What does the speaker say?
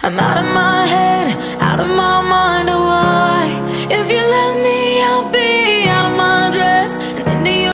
I'm out of my head.